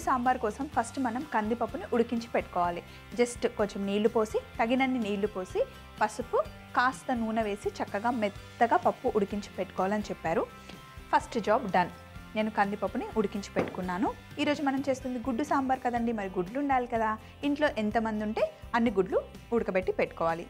సాంబార్ కోసం ఫస్ట్ మనం కందిపప్పుని ఉడికించి పెట్టుకోవాలి. జస్ట్ కొంచెం నీళ్ళు పోసి తగినన్ని నీళ్ళు పోసి పసుపు కాస్త నూనె వేసి చక్కగా మెత్తగా పప్పు ఉడికించి పెట్టుకోవాలని చెప్పారు. First job done. నేను కందిపప్పుని ఉడికించి పెట్టుకున్నాను. ఈరోజు మనం చేస్తుంది గుడ్డు సాంబార్ కదండి మరి గుడ్లు ఉండాలి కదా. ఇంట్లో ఎంతమంది ఉంటే అన్ని గుడ్లు ఉడకబెట్టి పెట్టుకోవాలి.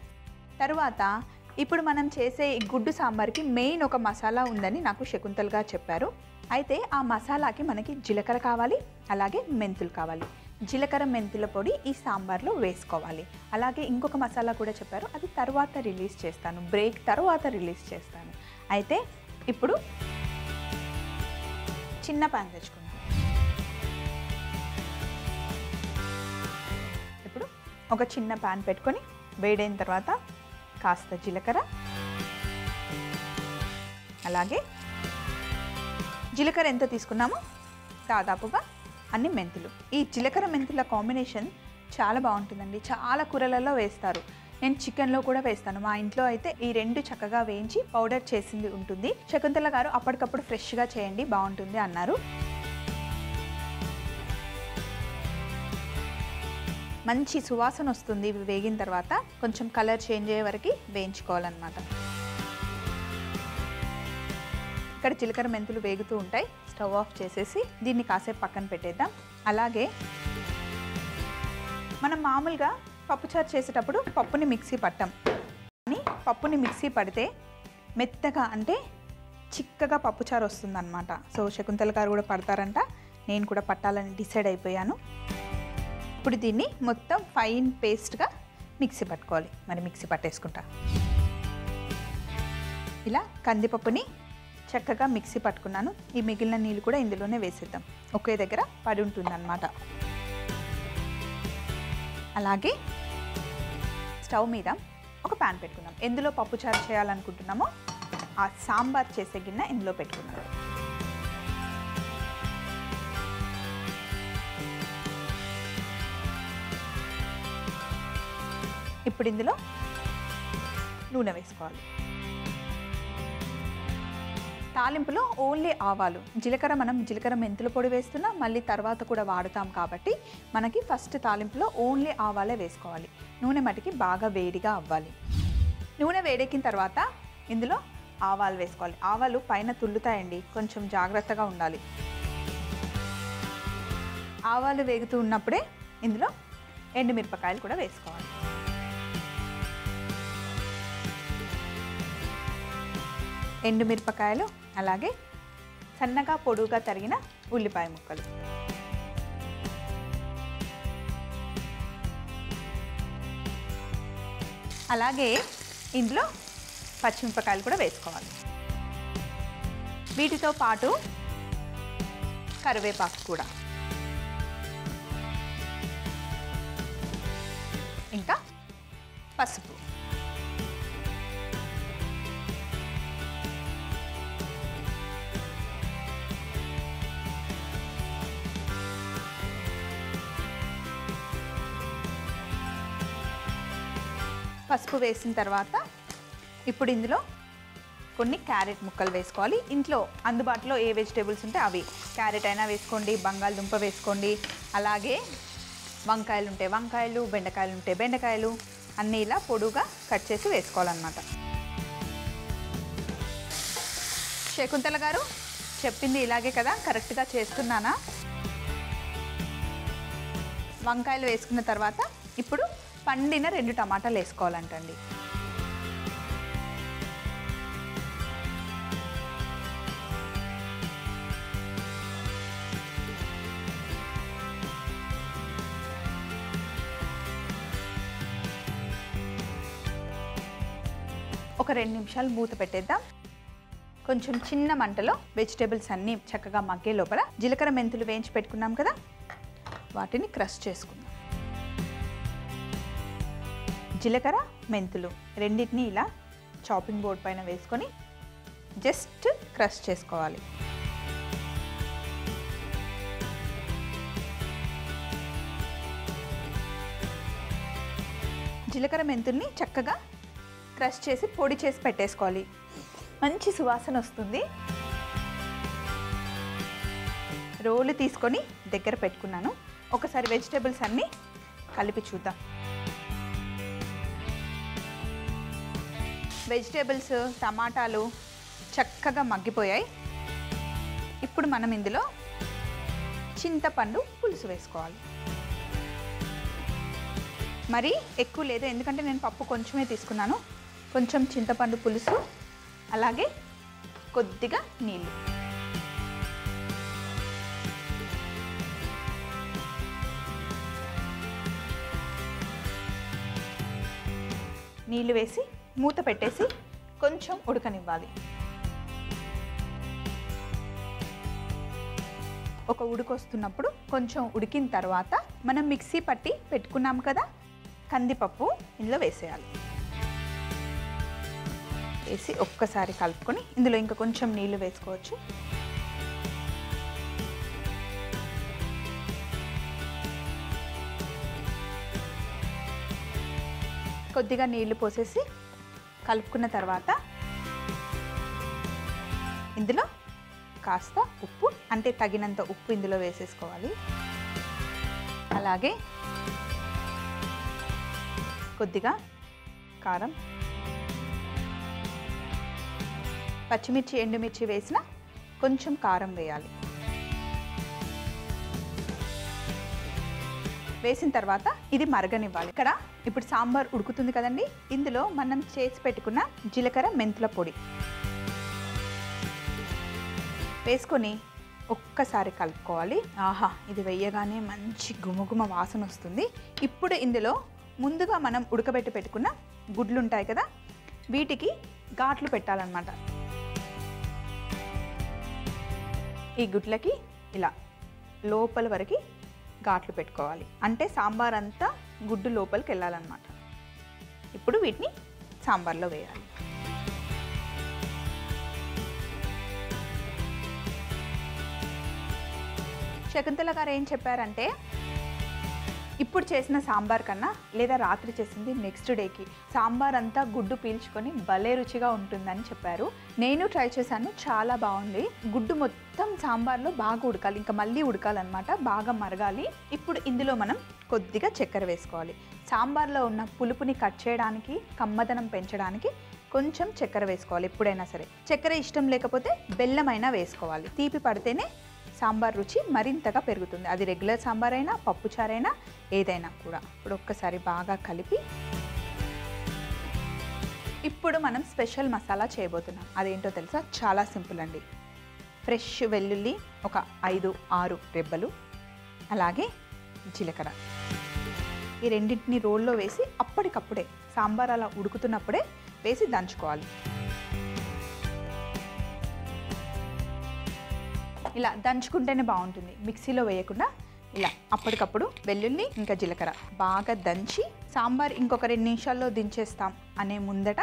తరువాత ఇప్పుడు మనం చేసే ఈ గుడ్డు సాంబార్కి మెయిన్ ఒక మసాలా ఉందని నాకు శకుంతల్ గారు చెప్పారు. అయితే ఆ మసాలాకి మనకి జీలకర్ర కావాలి అలాగే మెంతులు కావాలి. జీలకర్ర మెంతుల పొడి ఈ సాంబార్లో వేసుకోవాలి. అలాగే ఇంకొక మసాలా కూడా చెప్పారు అది తర్వాత రిలీజ్ చేస్తాను బ్రేక్ తర్వాత రిలీజ్ చేస్తాను. అయితే ఇప్పుడు చిన్న పాన్ తెచ్చుకుందాం. ఇప్పుడు ఒక చిన్న పాన్ పెట్టుకొని వేడైన తర్వాత కాస్త జీలకర్ర అలాగే జీలకర్ర ఎంత తీసుకున్నామో? దాదాపుగా అన్ని మెంతులు. ఈ జీలకర్ర మెంతుల కాంబినేషన్ చాలా బాగుంటుందండి. చాలా కూరలలో వేస్తారు. నేను చికెన్లో కూడా వేస్తాను. మా ఇంట్లో అయితే ఈ రెండు చక్కగా వేయించి పౌడర్ చేసింది ఉంటుంది. శకుంతల గారు అప్పటికప్పుడు ఫ్రెష్గా చేయండి బాగుంటుంది అన్నారు. మంచి సువాసన వస్తుంది. ఇవి వేగిన తర్వాత కొంచెం కలర్ చేంజ్ అయ్యే వరకు వేయించుకోవాలన్నమాట. ఇక్కడ జీలకర్ర మెంతులు వేగుతూ ఉంటాయి. స్టవ్ ఆఫ్ చేసేసి దీన్ని కాసేపు పక్కన పెట్టేద్దాం. అలాగే మనం మామూలుగా పప్పుచారు చేసేటప్పుడు పప్పుని మిక్సీ పట్టాం. కానీ పప్పుని మిక్సీ పడితే మెత్తగా అంటే చిక్కగా పప్పుచారు వస్తుందన్నమాట. సో శకుంతల గారు కూడా పడతారంట. నేను కూడా పట్టాలని డిసైడ్ అయిపోయాను. ఇప్పుడు దీన్ని మొత్తం ఫైన్ పేస్ట్గా మిక్సీ పట్టుకోవాలి. మరి మిక్సీ పట్టేసుకుంటా. ఇలా కందిపప్పుని చక్కగా మిక్సీ పట్టుకున్నాను. ఈ మిగిలిన నీళ్ళు కూడా ఇందులోనే వేసేద్దాం. ఒకే దగ్గర పడి ఉంటుందన్నమాట. అలాగే స్టవ్ మీద ఒక ప్యాన్ పెట్టుకున్నాం ఎందులో పప్పుచారు చేయాలనుకుంటున్నామో ఆ సాంబార్ చేసే గిన్నె ఇందులో పెట్టుకున్నాం ఇప్పుడు ఇందులో నూనె వేసుకోవాలి. తాలింపులో ఓన్లీ ఆవాలు. జీలకర్ర మనం జీలకర్ర మెంతుల పొడి వేస్తున్నాం మళ్ళీ తర్వాత కూడా వాడుతాం కాబట్టి మనకి ఫస్ట్ తాలింపులో ఓన్లీ ఆవాలే వేసుకోవాలి. నూనె మటికి బాగా వేడిగా అవ్వాలి. నూనె వేడెక్కిన తర్వాత ఇందులో ఆవాలు వేసుకోవాలి. ఆవాలు పైన తుల్లుతాయండి. కొంచెం జాగ్రత్తగా ఉండాలి. ఆవాలు వేగుతూ ఉన్నప్పుడే ఇందులో ఎండుమిరపకాయలు కూడా వేసుకోవాలి. ఎండుమిరపకాయలు అలాగే సన్నగా పొడువుగా తరిగిన ఉల్లిపాయ ముక్కలు. అలాగే ఇందులో పచ్చిమిరపకాయలు కూడా వేసుకోవాలి. వీటితో పాటు కరివేపాకు కూడా. ఇంకా పసుపు. పసుపు వేసిన తర్వాత ఇప్పుడు ఇందులో కొన్ని క్యారెట్ ముక్కలు వేసుకోవాలి. ఇంట్లో అందుబాటులో ఏ వెజిటేబుల్స్ ఉంటే అవి. క్యారెట్ అయినా వేసుకోండి బంగాళదుంప వేసుకోండి అలాగే వంకాయలు ఉంటే వంకాయలు బెండకాయలు ఉంటే బెండకాయలు అన్నీ ఇలా పొడుగా కట్ చేసి వేసుకోవాలన్నమాట. శకుంతల గారు చెప్పింది ఇలాగే కదా కరెక్ట్గా చేస్తున్నానా? వంకాయలు వేసుకున్న తర్వాత ఇప్పుడు పండిన రెండు టమాటాలు వేసుకోవాలంటండి. ఒక రెండు నిమిషాలు మూత పెట్టేద్దాం. కొంచెం చిన్న మంటలో వెజిటేబుల్స్ అన్నీ చక్కగా మగ్గే లోపల జీలకర్ర మెంతులు వేయించి పెట్టుకున్నాం కదా? వాటిని క్రష్ చేసుకుందాం. జీలకర్ర మెంతులు రెండింటిని ఇలా చాపింగ్ బోర్డ్ పైన వేసుకొని జస్ట్ క్రష్ చేసుకోవాలి. జీలకర్ర మెంతుల్ని చక్కగా క్రష్ చేసి పొడి చేసి పెట్టేసుకోవాలి. మంచి సువాసన వస్తుంది. రోలు తీసుకొని దగ్గర పెట్టుకున్నాను. ఒకసారి వెజిటేబుల్స్ అన్నీ కలిపి చూద్దాం. వెజిటేబుల్స్ టమాటాలు చక్కగా మగ్గిపోయాయి. ఇప్పుడు మనం ఇందులో చింతపండు పులుసు వేసుకోవాలి. మరి ఎక్కువ లేదు ఎందుకంటే నేను పప్పు కొంచెమే తీసుకున్నాను. కొంచెం చింతపండు పులుసు అలాగే కొద్దిగా నీళ్ళు. నీళ్ళు వేసి మూత పెట్టేసి కొంచెం ఉడకనివ్వాలి. ఒక ఉడికొస్తున్నప్పుడు కొంచెం ఉడికిన తర్వాత మనం మిక్సీ పట్టి పెట్టుకున్నాం కదా కందిపప్పు ఇందులో వేసేయాలి. వేసి ఒక్కసారి కలుపుకొని ఇందులో ఇంకా కొంచెం నీళ్ళు వేసుకోవచ్చు. కొద్దిగా నీళ్ళు పోసేసి కలుపుకున్న తర్వాత ఇందులో కాస్త ఉప్పు అంటే తగినంత ఉప్పు ఇందులో వేసేసుకోవాలి. అలాగే కొద్దిగా కారం పచ్చిమిర్చి ఎండుమిర్చి వేసిన కొంచెం కారం వేయాలి. వేసిన తర్వాత ఇది మరగనివ్వాలి. ఇక్కడ ఇప్పుడు సాంబార్ ఉడుకుతుంది కదండి. ఇందులో మనం చేసి పెట్టుకున్న జీలకర్ర మెంతుల పొడి వేసుకొని ఒక్కసారి కలుపుకోవాలి. ఆహా ఇది వేయగానే మంచి గుమగుమ వాసన వస్తుంది. ఇప్పుడు ఇందులో ముందుగా మనం ఉడకబెట్టి పెట్టుకున్న గుడ్లు ఉంటాయి కదా వీటికి ఘాట్లు పెట్టాలన్నమాట. ఈ గుడ్లకి ఇలా లోపల వరకు ఘాట్లు పెట్టుకోవాలి. అంటే సాంబార్ అంతా గుడ్డు లోపలికి వెళ్ళాలన్నమాట. ఇప్పుడు వీటిని సాంబార్లో వేయాలి. శకుంతల గారు ఏం చెప్పారంటే ఇప్పుడు చేసిన సాంబార్ కన్నా లేదా రాత్రి చేసింది నెక్స్ట్ డేకి సాంబార్ అంతా గుడ్డు పీల్చుకొని భలే రుచిగా ఉంటుందని చెప్పారు. నేను ట్రై చేశాను చాలా బాగుంది. గుడ్డు మొత్తం సాంబార్లో బాగా ఉడకాలి ఇంకా మళ్ళీ ఉడకాలన్నమాట బాగా మరగాలి. ఇప్పుడు ఇందులో మనం కొద్దిగా చక్కెర వేసుకోవాలి. సాంబార్లో ఉన్న పులుపుని కట్ చేయడానికి కమ్మదనం పెంచడానికి కొంచెం చక్కెర వేసుకోవాలి ఎప్పుడైనా సరే. చక్కెర ఇష్టం లేకపోతే బెల్లమైనా వేసుకోవాలి. తీపి పడితేనే సాంబార్ రుచి మరింతగా పెరుగుతుంది. అది రెగ్యులర్ సాంబార్ అయినా పప్పుచారైనా ఏదైనా కూడా. ఇప్పుడు ఒక్కసారి బాగా కలిపి ఇప్పుడు మనం స్పెషల్ మసాలా చేయబోతున్నాం. అదేంటో తెలుసా? చాలా సింపుల్ అండి. ఫ్రెష్ వెల్లుల్లి ఒక ఐదు ఆరు రెబ్బలు అలాగే జీలకర్ర. ఈ రెండింటిని రోల్లో వేసి అప్పటికప్పుడే సాంబార్ అలా ఉడుకుతున్నప్పుడే వేసి దంచుకోవాలి. ఇలా దంచుకుంటేనే బాగుంటుంది. మిక్సీలో వేయకుండా ఇలా అప్పటికప్పుడు వెల్లుల్లి ఇంకా జీలకర్ర బాగా దంచి సాంబార్ ఇంకొక రెండు నిమిషాల్లో దించేస్తాం అనే ముందట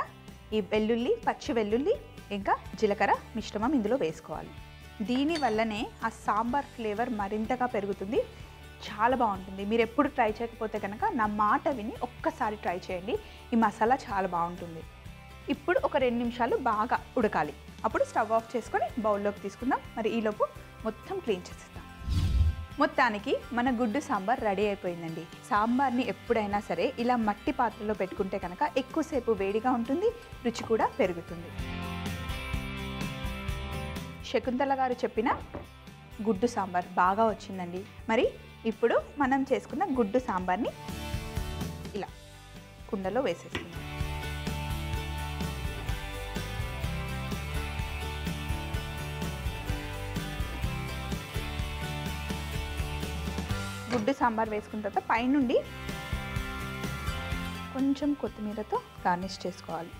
ఈ వెల్లుల్లి పచ్చి వెల్లుల్లి ఇంకా జీలకర్ర మిశ్రమం ఇందులో వేసుకోవాలి. దీని వల్లనే ఆ సాంబార్ ఫ్లేవర్ మరింతగా పెరుగుతుంది. చాలా బాగుంటుంది. మీరు ఎప్పుడు ట్రై చేయకపోతే కనుక నా మాట విని ఒక్కసారి ట్రై చేయండి. ఈ మసాలా చాలా బాగుంటుంది. ఇప్పుడు ఒక రెండు నిమిషాలు బాగా ఉడకాలి. అప్పుడు స్టవ్ ఆఫ్ చేసుకొని బౌల్లోకి తీసుకుందాం. మరి ఈలోపు మొత్తం క్లీన్ చేసేద్దాం. మొత్తానికి మన గుడ్డు సాంబార్ రెడీ అయిపోయిందండి. సాంబార్ని ఎప్పుడైనా సరే ఇలా మట్టి పాత్రలో పెట్టుకుంటే కనుక ఎక్కువసేపు వేడిగా ఉంటుంది రుచి కూడా పెరుగుతుంది. శకుంతల గారు చెప్పిన గుడ్డు సాంబార్ బాగా వచ్చిందండి. మరి ఇప్పుడు మనం చేసుకున్న గుడ్డు సాంబార్ని ఇలా కుండలో వేసేస్తున్నాం గుడ్డు సాంబార్ వేసుకున్న తర్వాత పైనుండి కొంచెం కొత్తిమీరతో గార్నిష్ చేసుకోవాలి.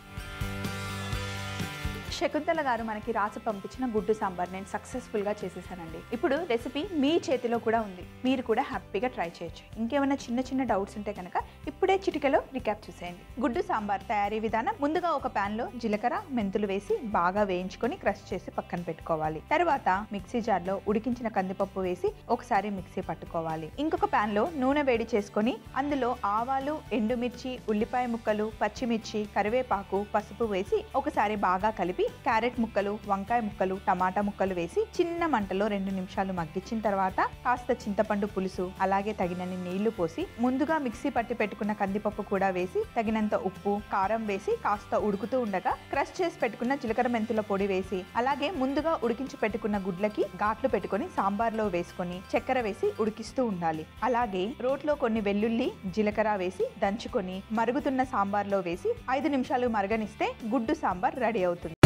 శకుంతల గారు మనకి రాసి పంపించిన గుడ్డు సాంబార్ నేను సక్సెస్ఫుల్గా చేసేసానండి. ఇప్పుడు రెసిపీ మీ చేతిలో కూడా ఉంది. మీరు కూడా హ్యాపీగా ట్రై చేయొచ్చు. ఇంకేమైనా చిన్న చిన్న డౌట్స్ ఉంటే కనుక ఇప్పుడే చిటికలో రికాప్ చూసేయండి. గుడ్డు సాంబార్ తయారీ విధానం ముందుగా ఒక ప్యాన్లో జీలకర్ర మెంతులు వేసి బాగా వేయించుకొని క్రష్ చేసి పక్కన పెట్టుకోవాలి. తర్వాత మిక్సీ జార్లో ఉడికించిన కందిపప్పు వేసి ఒకసారి మిక్సీ పట్టుకోవాలి. ఇంకొక ప్యాన్లో నూనె వేడి చేసుకొని అందులో ఆవాలు ఎండుమిర్చి ఉల్లిపాయ ముక్కలు పచ్చిమిర్చి కరివేపాకు పసుపు వేసి ఒకసారి బాగా కలిపి క్యారెట్ ముక్కలు వంకాయ ముక్కలు టమాటా ముక్కలు వేసి చిన్న మంటలో రెండు నిమిషాలు మగ్గించిన తర్వాత కాస్త చింతపండు పులుసు అలాగే తగినన్ని నీళ్ళు పోసి ముందుగా మిక్సీ పట్టి పెట్టుకున్న కందిపప్పు కూడా వేసి తగినంత ఉప్పు కారం వేసి కాస్త ఉడుకుతూ ఉండగా క్రష్ చేసి పెట్టుకున్న జీలకర్ర మెంతుల పొడి వేసి అలాగే ముందుగా ఉడికించి పెట్టుకున్న గుడ్లకి ఘాట్లు పెట్టుకొని సాంబార్లో వేసుకొని చక్కెర వేసి ఉడికిస్తూ ఉండాలి. అలాగే రోట్లో కొన్ని వెల్లుల్లి జీలకర్ర వేసి దంచుకొని మరుగుతున్న సాంబార్లో వేసి ఐదు నిమిషాలు మరగనిస్తే గుడ్డు సాంబార్ రెడీ అవుతుంది.